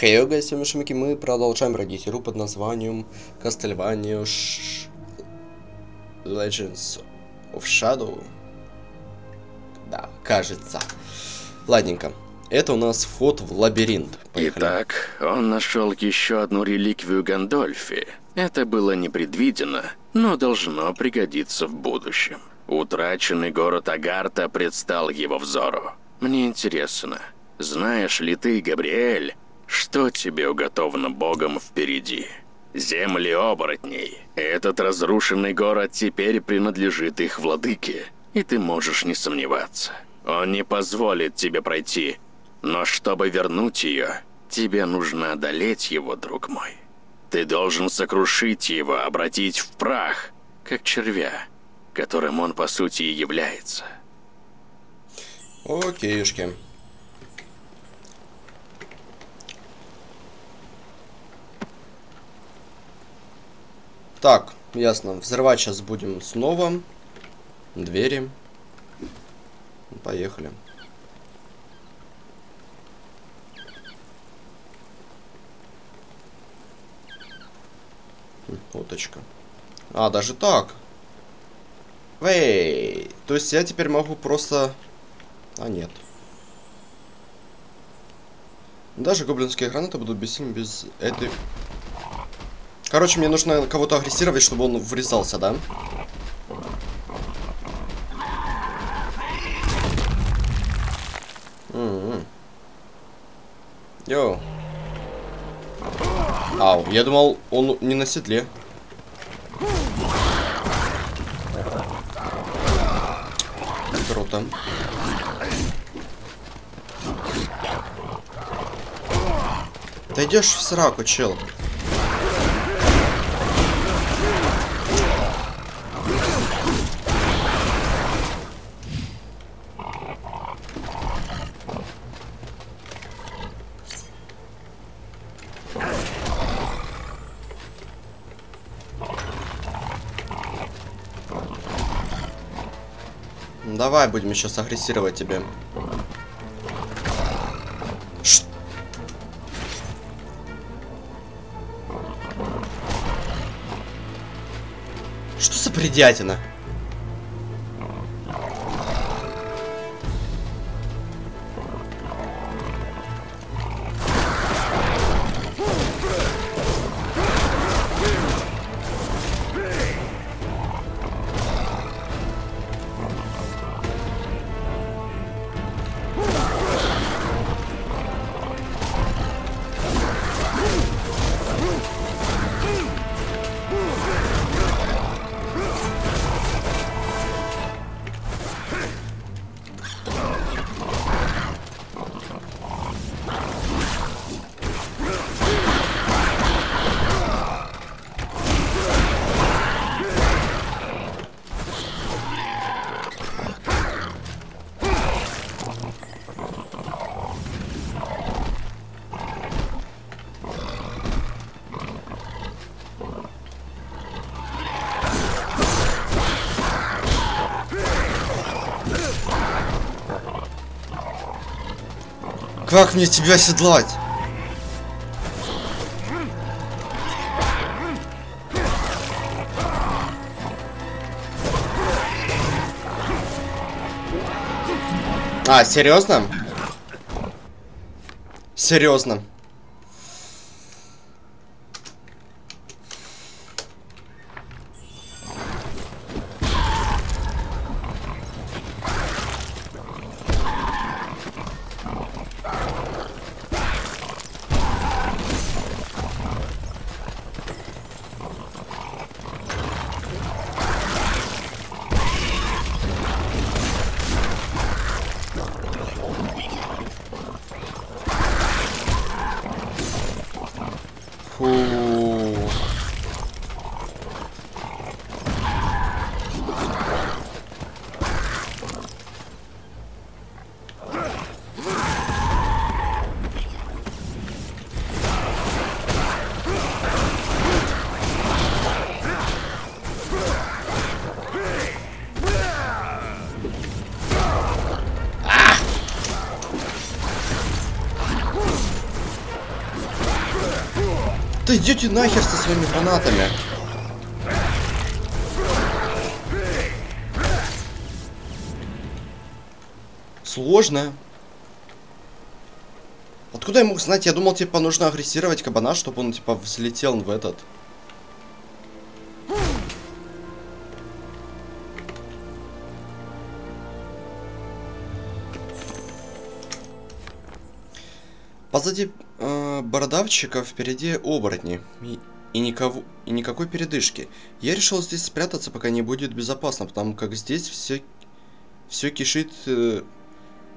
Хей, с вами Шумики, мы продолжаем бродить игру под названием Castlevania Sh... Legends of Shadow. Да, кажется. Ладненько. Это у нас вход в лабиринт. Поехали. Итак, он нашел еще одну реликвию Гандольфи. Это было непредвидено, но должно пригодиться в будущем. Утраченный город Агарта предстал его взору. Мне интересно, знаешь ли ты, Габриэль, что тебе уготовано Богом впереди? Земли оборотней. Этот разрушенный город теперь принадлежит их владыке, и ты можешь не сомневаться. Он не позволит тебе пройти, но чтобы вернуть ее, тебе нужно одолеть его, друг мой. Ты должен сокрушить его, обратить в прах, как червя, которым он по сути и является. Окейушки. Так, ясно. Взрывать сейчас будем снова. Двери. Поехали. Уточка. А, даже так. Вей. То есть я теперь могу просто... А, нет. Даже гоблинские гранаты будут бессильны без этой... Короче, мне нужно кого-то агрессировать, чтобы он врезался, да? М-м. Йоу. Ау, я думал, он не на седле. Круто. Ты идешь в сраку, чел. Давай будем сейчас агрессировать тебе. Ш... Что за бредятина? Как мне тебя седлать? А, серьезно? Серьезно. Да идете нахер со своими гранатами. Сложно. Откуда я мог знать? Я думал, типа, нужно агрессировать кабана, чтобы он, типа, взлетел в этот. Позади э, бородавчика впереди оборотни. И, и, никого, и никакой передышки. Я решил здесь спрятаться, пока не будет безопасно, потому как здесь все, все кишит э,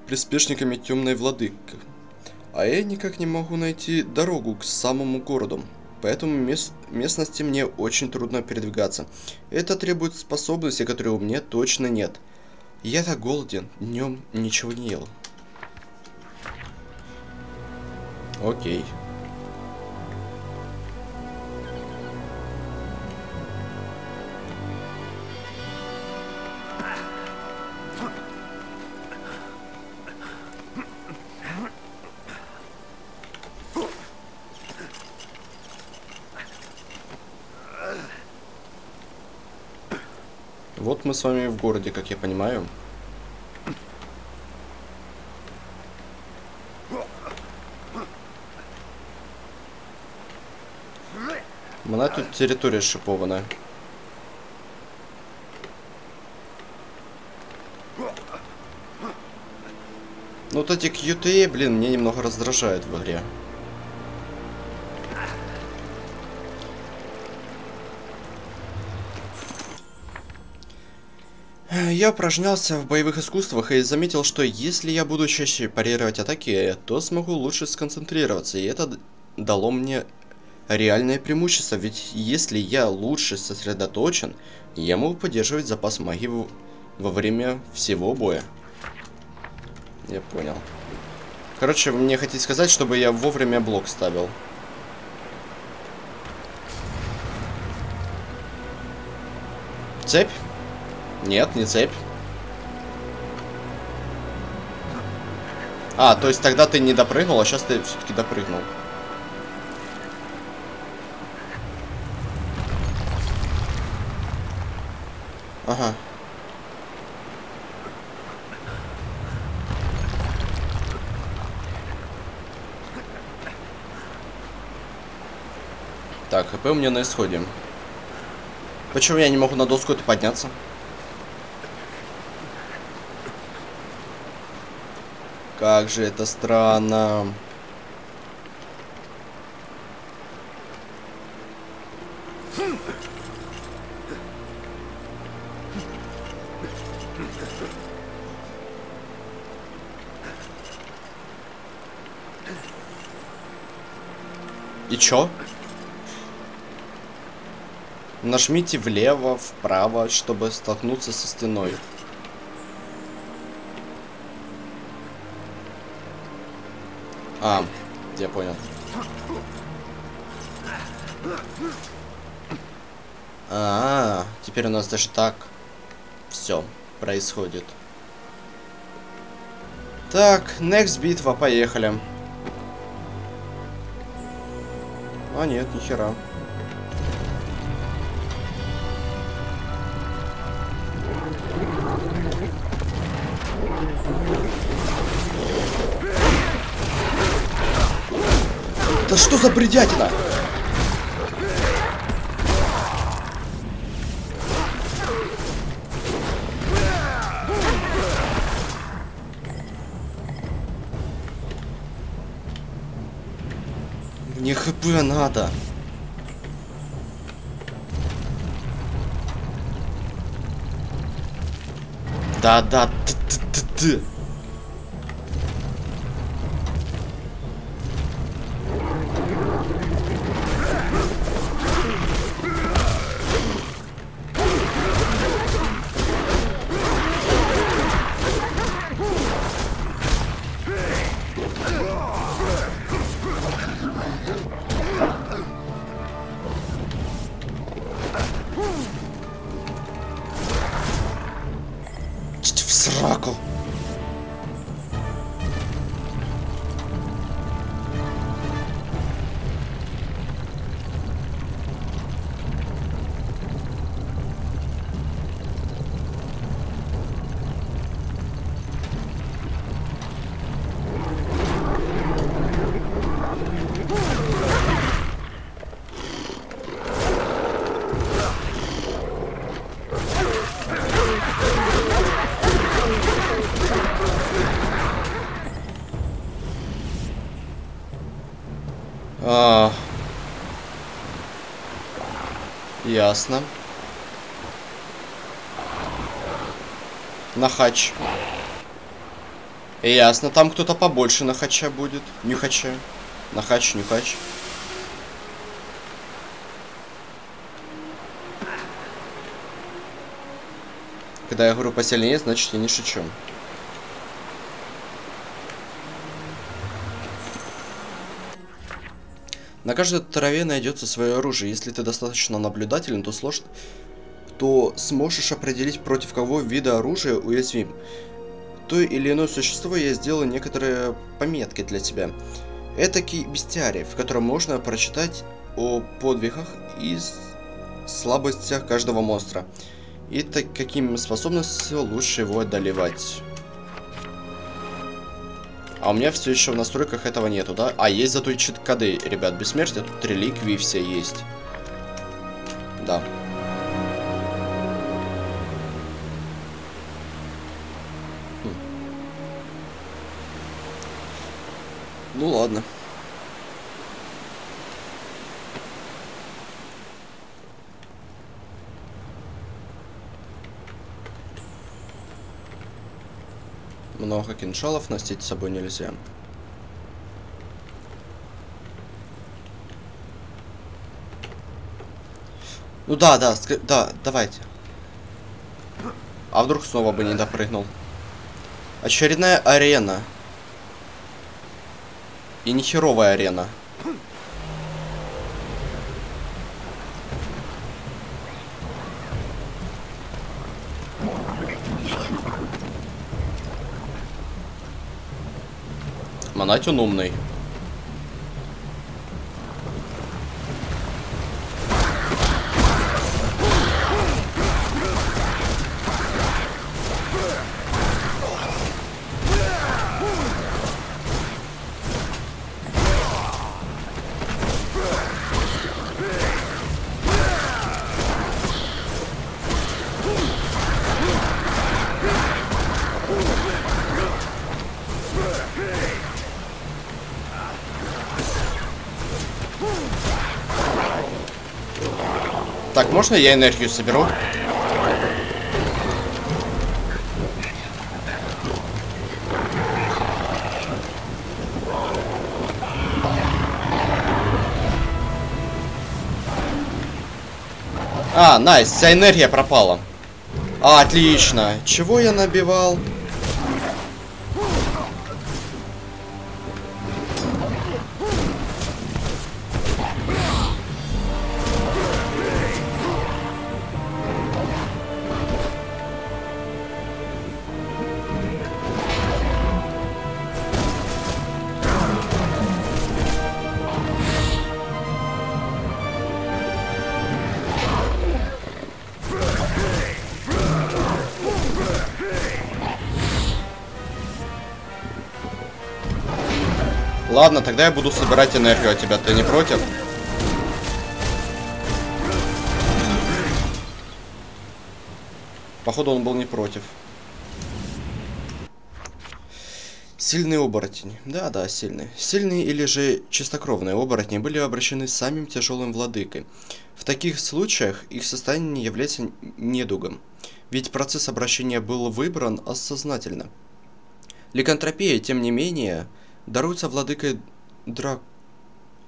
приспешниками темной владыки. А я никак не могу найти дорогу к самому городу. Поэтому мест, местности мне очень трудно передвигаться. Это требует способности, которые у меня точно нет. Я так голоден, днем ничего не ел. Окей. Вот мы с вами в городе, как я понимаю. Мене тут территория шипованная. Ну вот эти QTE, блин, мне немного раздражают в игре. Я упражнялся в боевых искусствах и заметил, что если я буду чаще парировать атаки, то смогу лучше сконцентрироваться, и это дало мне реальное преимущество, ведь если я лучше сосредоточен, я могу поддерживать запас магии во время всего боя. Я понял. Короче, мне хотите сказать, чтобы я вовремя блок ставил. Цепь? Нет, не цепь. А, то есть тогда ты не допрыгнул, а сейчас ты все-таки допрыгнул. Ага. Так, ХП у меня на исходе. Почему я не могу на доску это подняться? Как же это странно. Чё? Нажмите влево, вправо, чтобы столкнуться со стеной. А, я понял. А, -а, -а теперь у нас даже так все происходит. Так, next битва, поехали. А нет, нихера. Да что за бредятина? Хп надо. Да-да, ты-ты-ты-ты. сраку. Ясно. Нахач. Ясно, там кто-то побольше нахача будет. Нюхача. Нахач, нюхач. Когда я говорю посильнее, значит я не шучу. На каждой траве найдется свое оружие. Если ты достаточно наблюдателен, то сложно, то сможешь определить, против кого вида оружия уязвим. То или иное существо я сделал некоторые пометки для тебя. Этакий бестиарий, в котором можно прочитать о подвигах и слабостях каждого монстра. И так какими способностями лучше его одолевать. А у меня все еще в настройках этого нету, да? А, есть зато и чит-коды, ребят, бессмертие. Тут реликвии все есть. Да. Хм. Ну ладно. Много кинжалов носить с собой нельзя. Ну да, да, да, давайте. А вдруг снова бы не допрыгнул? Очередная арена. И не херовая арена. Монать он умный. Так, можно я энергию соберу? А, найс, вся энергия пропала. А, отлично. Чего я набивал? Ладно, тогда я буду собирать энергию от тебя. Ты не против? Походу он был не против. Сильный оборотень. Да, да, сильный. Сильные или же чистокровные оборотни были обращены самым тяжелым владыкой. В таких случаях их состояние является недугом. Ведь процесс обращения был выбран осознательно. Ликантропия, тем не менее, даруется владыкой Дра...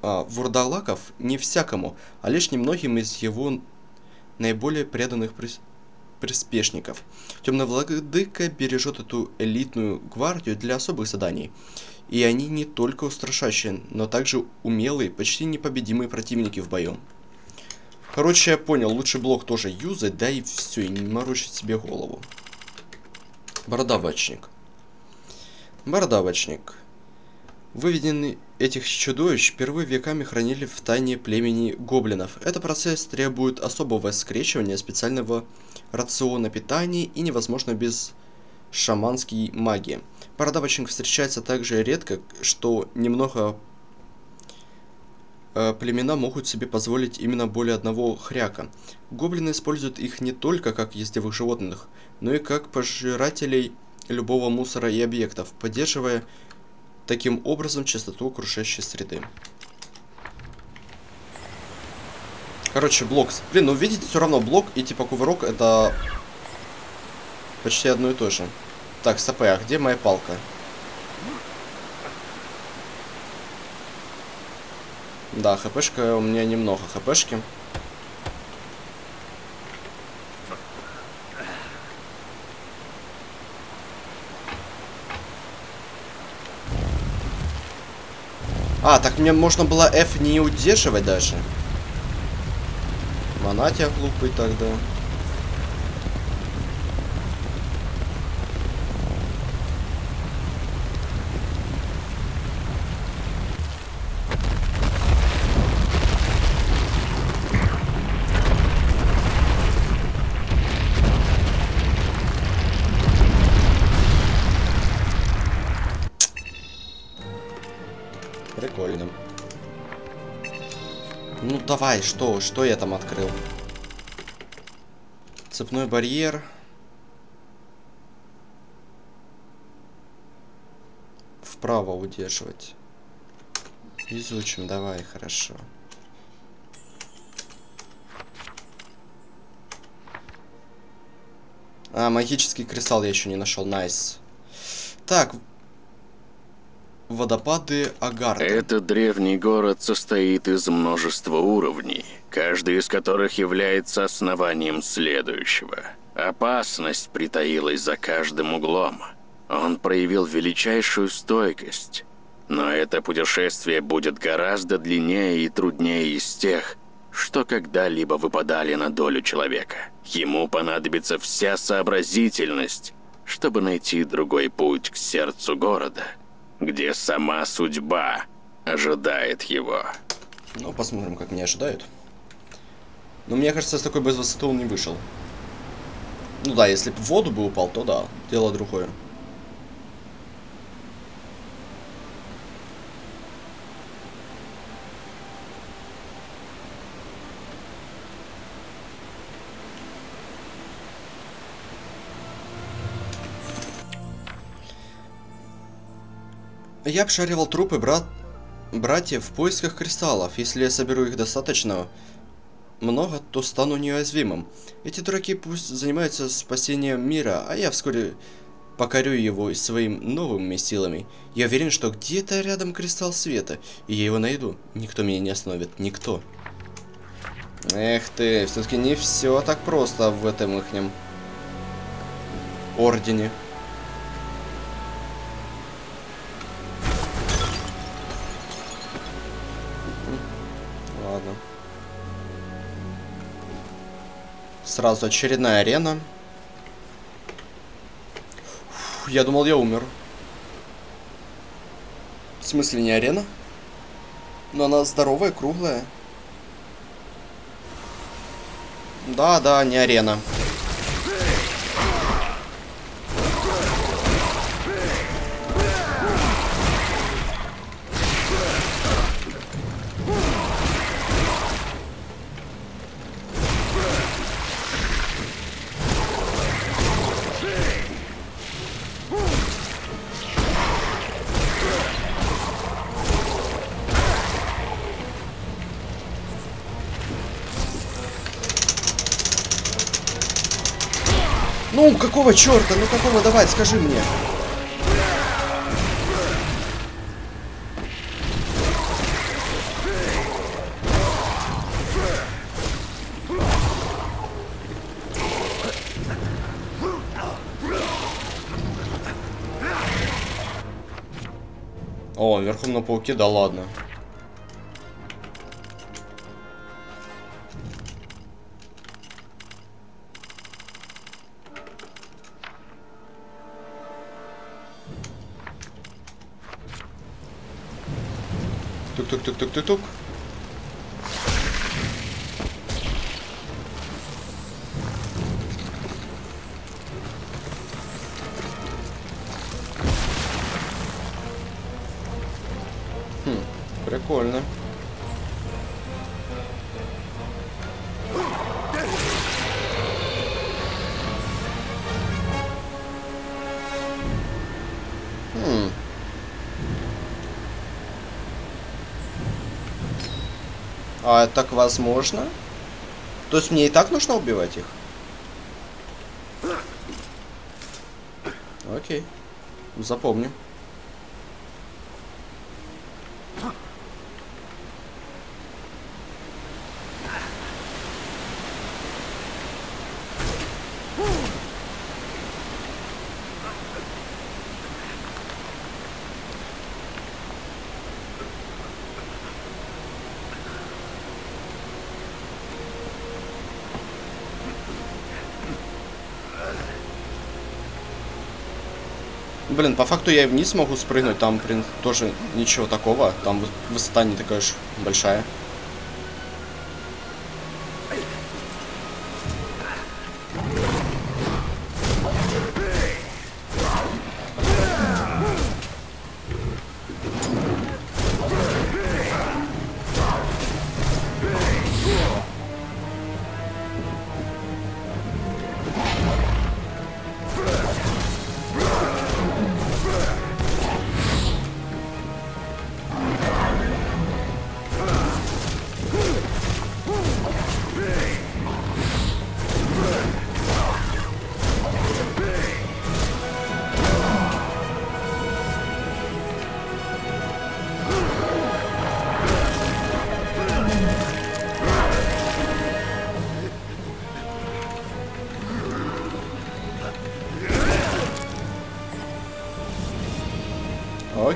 а, Вурдалаков не всякому, а лишь немногим из его наиболее преданных прис... приспешников. Темный владыка бережет эту элитную гвардию для особых заданий. И они не только устрашающие, но также умелые, почти непобедимые противники в бою. Короче, я понял, лучше блок тоже юзать, да и все, и не морочить себе голову. Бородавочник. Бородавочник. Выведенные этих чудовищ впервые веками хранили в тайне племени гоблинов. Этот процесс требует особого скрещивания специального рациона питания и невозможно без шаманской магии. Бородавочник встречается так же редко, что немного э, племена могут себе позволить именно более одного хряка. Гоблины используют их не только как ездевых животных, но и как пожирателей любого мусора и объектов, поддерживая таким образом частоту окружающей среды. Короче, блок. Блин, ну видите, все равно блок и типа кувырок это почти одно и то же. Так, СП, а где моя палка? Да, хпшка у меня немного хпшки. А, так мне можно было F не удерживать даже. Монатия глупый тогда. Давай, что, что я там открыл? Цепной барьер. Вправо удерживать. Изучим, давай, хорошо. А, магический кристалл я еще не нашел, найс. Так, Водопады Агарта. Этот древний город состоит из множества уровней, каждый из которых является основанием следующего. Опасность притаилась за каждым углом. Он проявил величайшую стойкость. Но это путешествие будет гораздо длиннее и труднее из тех, что когда-либо выпадали на долю человека. Ему понадобится вся сообразительность, чтобы найти другой путь к сердцу города – где сама судьба ожидает его. Ну, посмотрим, как меня ожидают. Но мне кажется, с такой без высоты он не вышел. Ну да, если бы в воду бы упал, то да, дело другое. Я обшаривал трупы брат... братьев в поисках кристаллов. Если я соберу их достаточно много, то стану неуязвимым. Эти дураки пусть занимаются спасением мира, а я вскоре покорю его своими новыми силами. Я уверен, что где-то рядом кристалл света, и я его найду. Никто меня не остановит, никто. Эх ты, все-таки не все так просто в этом ихнем ордене. Сразу очередная арена. Фу, я думал, я умер. В смысле, не арена? Но она здоровая, круглая. Да, да, не арена. Какого черта? Ну, какого? Давай, скажи мне. О, верхом на пауке, да ладно. Тук-тук-тук-тук-тук-тук. Хм, прикольно. А так возможно? То есть мне и так нужно убивать их? Окей. Запомню. Блин, по факту я и вниз могу спрыгнуть, там, блин, тоже ничего такого. Там высота не такая уж большая.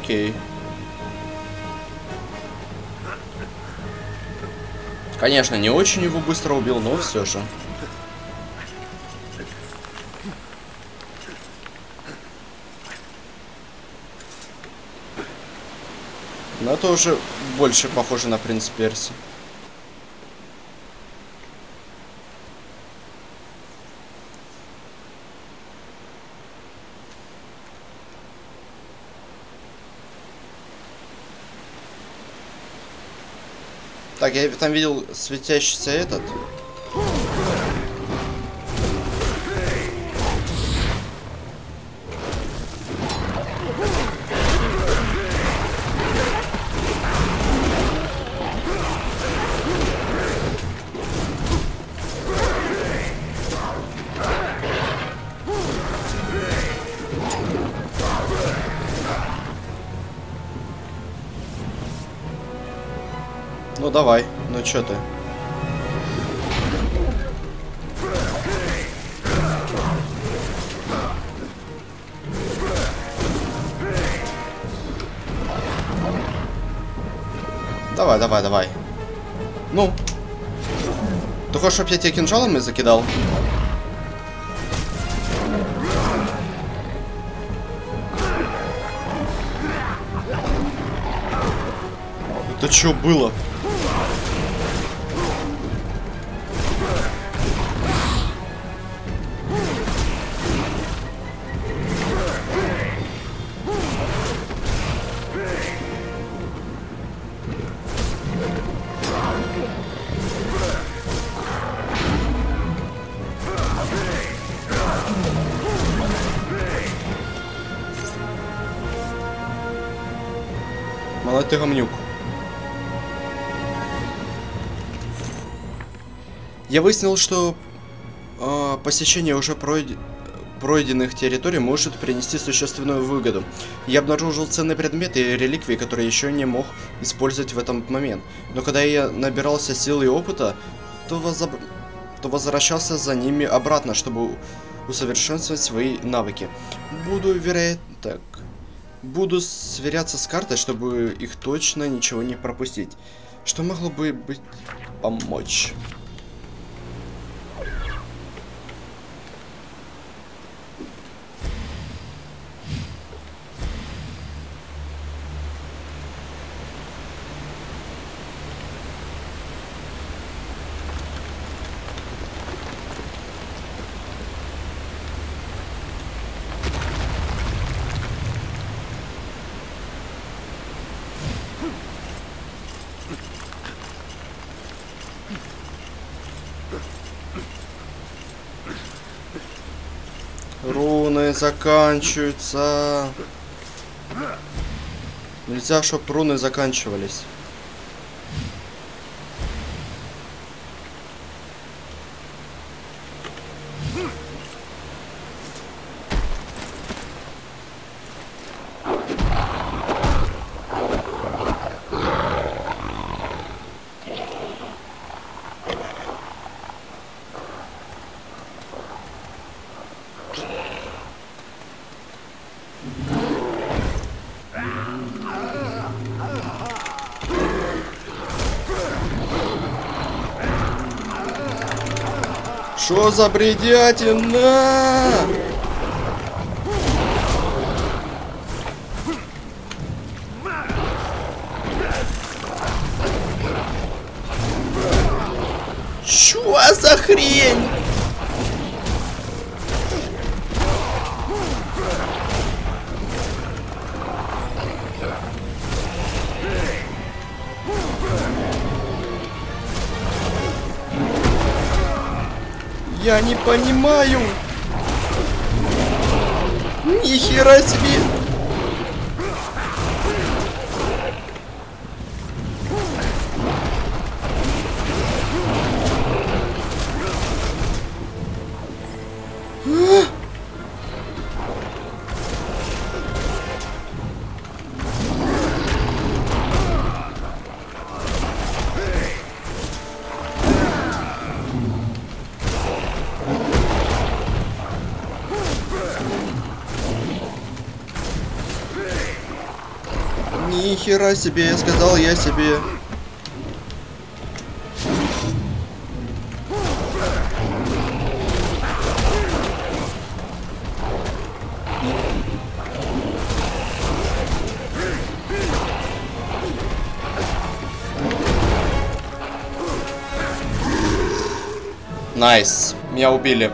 Окей. Конечно, не очень его быстро убил, но все же. Но это уже больше похоже на принц Перси. Так, я там видел светящийся этот. Чё ты? Давай, давай, давай. Ну. Ты хочешь, чтобы я тебя кинжалами закидал? Это что было? Молодой ты гомнюк. Я выяснил, что э, посещение уже пройд... пройденных территорий может принести существенную выгоду. Я обнаружил ценные предметы и реликвии, которые еще не мог использовать в этот момент. Но когда я набирался сил и опыта, то, возоб... то возвращался за ними обратно, чтобы усовершенствовать свои навыки. Буду, вероятно, так... Буду сверяться с картой, чтобы их точно ничего не пропустить. Что могло бы быть помочь? Руны заканчиваются. Нельзя, чтобы руны заканчивались. Что за бредятина? Я не понимаю. Ни хера себе. Хера себе, сказал я себе. Найс. Меня убили.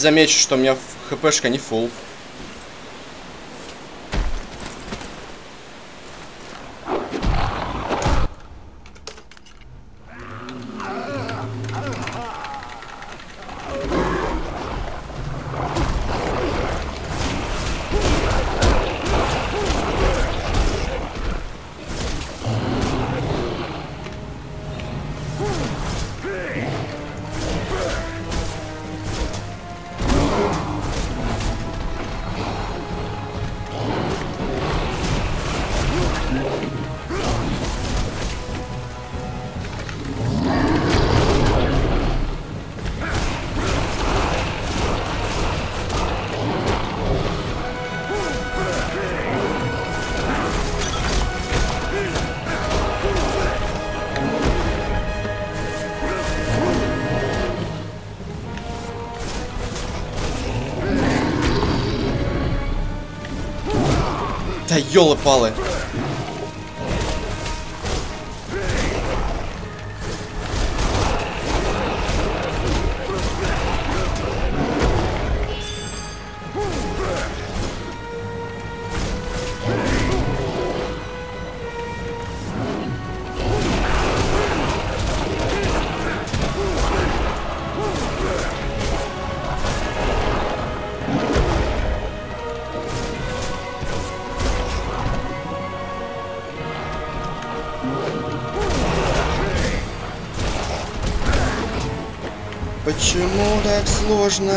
Замечу, что у меня хпшка не фул. Да Почему так сложно?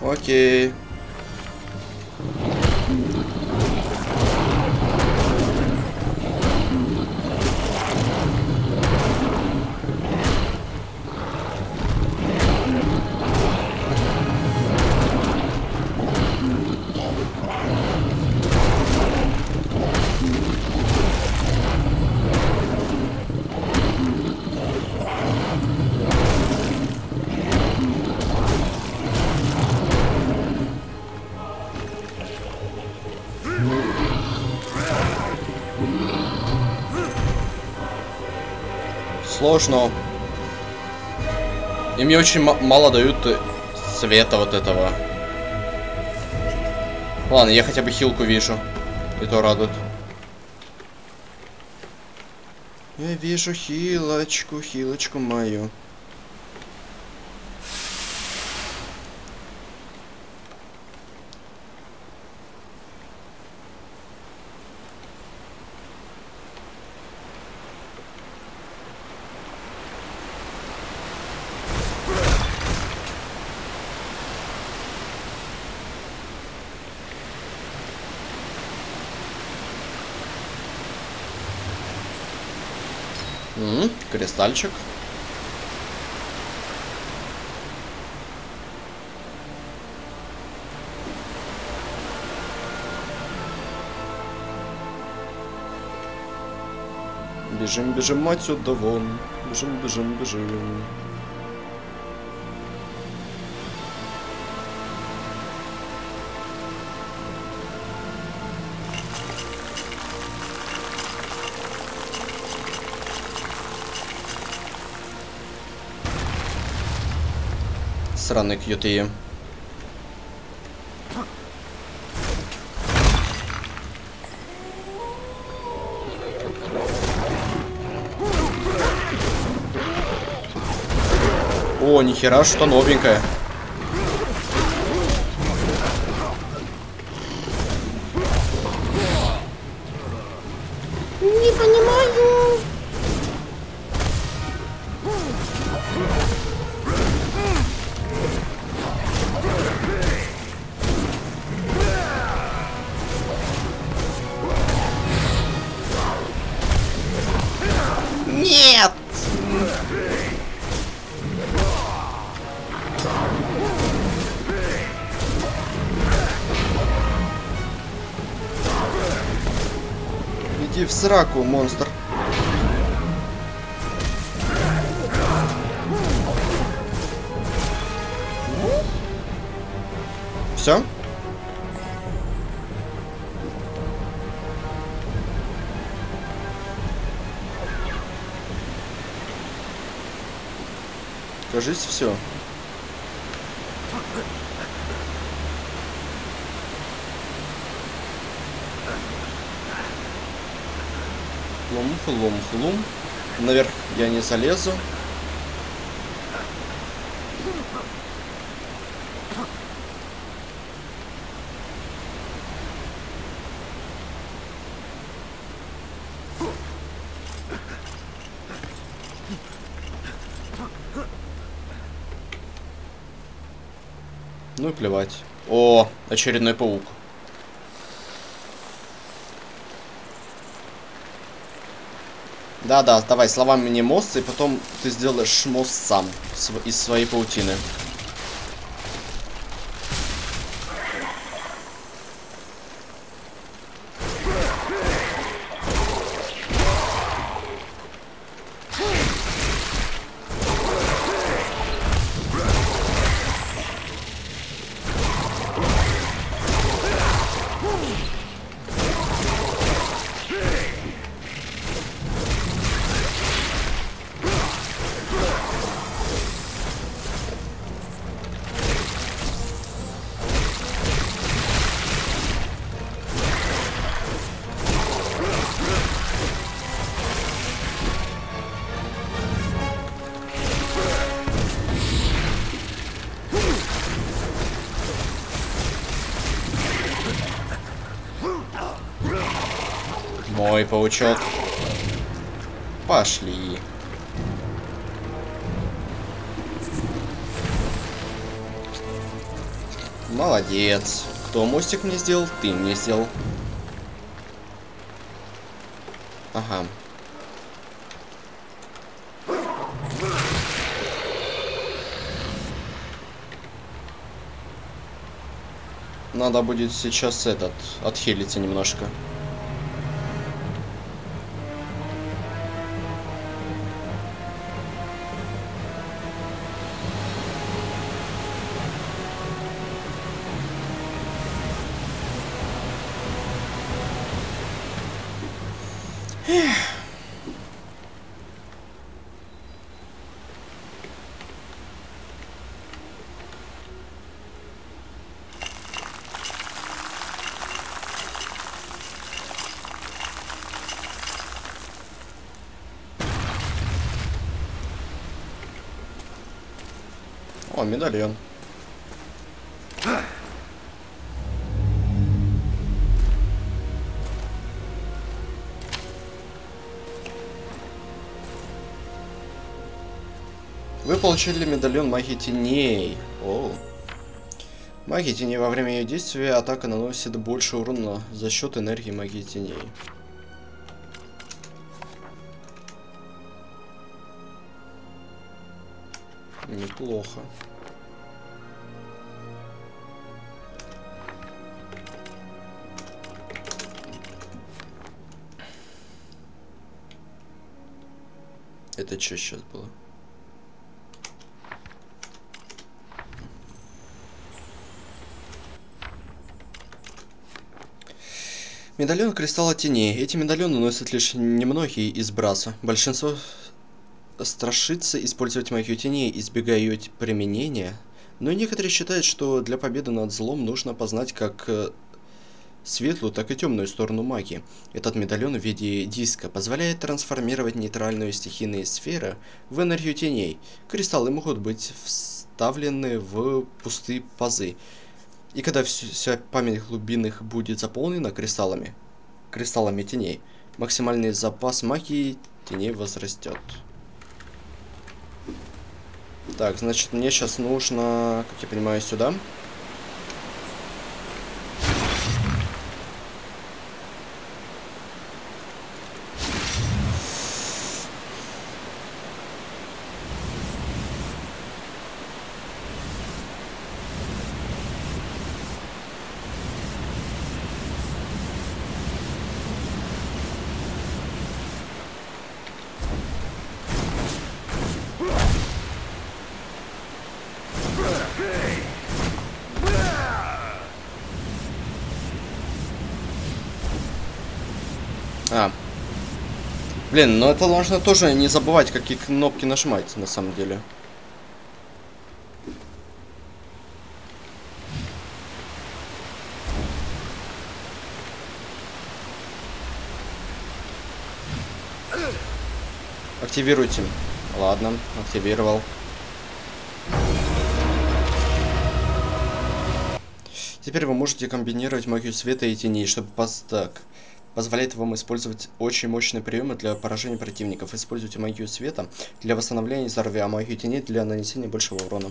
Окей. Сложно. И мне очень ма- мало дают э, света вот этого. Ладно, я хотя бы хилку вижу. И то радует. Я вижу хилочку, хилочку мою. Кристальчик. Бежим, бежим отсюда вон. Бежим, бежим, бежим. Сраный QTE. О, нихера, что новенькое. Сраку, монстр. Все? Кажись, все. Хлум, хлум, хлум. Наверх я не залезу. Ну и плевать. О, очередной паук. Да-да, давай, словами мне мост, и потом ты сделаешь мост сам из своей паутины. Мой паучок. Пошли. Молодец. Кто мостик мне сделал? Ты мне сделал. Ага. Надо будет сейчас этот, отхилиться немножко. О, медальон. Вы получили медальон магии теней. О. Магия теней во время ее действия атака наносит больше урона за счет энергии магии теней. Неплохо. Это что сейчас было? Медальон кристалла теней. Эти медальоны носят лишь немногие из браса. Большинство страшится использовать магию теней, избегая ее применения. Но некоторые считают, что для победы над злом нужно познать как э, светлую, так и темную сторону магии. Этот медальон в виде диска позволяет трансформировать нейтральную стихийные сферы в энергию теней. Кристаллы могут быть вставлены в пустые пазы, и когда вся память глубинных будет заполнена кристаллами, кристаллами теней, максимальный запас магии теней возрастет. Так, значит, мне сейчас нужно, как я понимаю, сюда. Блин, но это нужно тоже не забывать, какие кнопки нажимать, на самом деле. Активируйте. Ладно, активировал. Теперь вы можете комбинировать магию света и теней, чтобы пос... так позволяет вам использовать очень мощные приемы для поражения противников. Используйте магию света для восстановления здоровья, а магию теней для нанесения большего урона.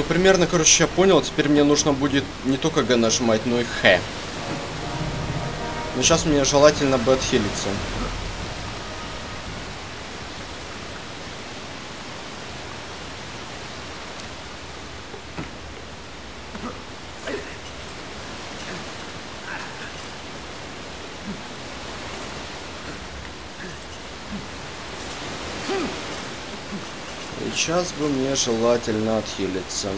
Ну примерно, короче, я понял. Теперь мне нужно будет не только Г нажимать, но и Х. Но сейчас мне желательно бы отхилиться. Сейчас бы мне желательно отхилиться.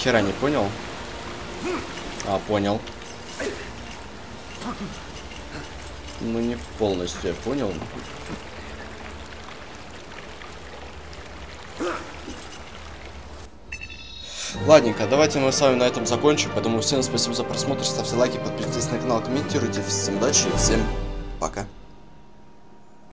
Хера не понял. А, понял. Ну, не полностью я понял. Ладненько, давайте мы с вами на этом закончим. Поэтому всем спасибо за просмотр, ставьте лайки, подписывайтесь на канал, комментируйте. Всем удачи, всем пока.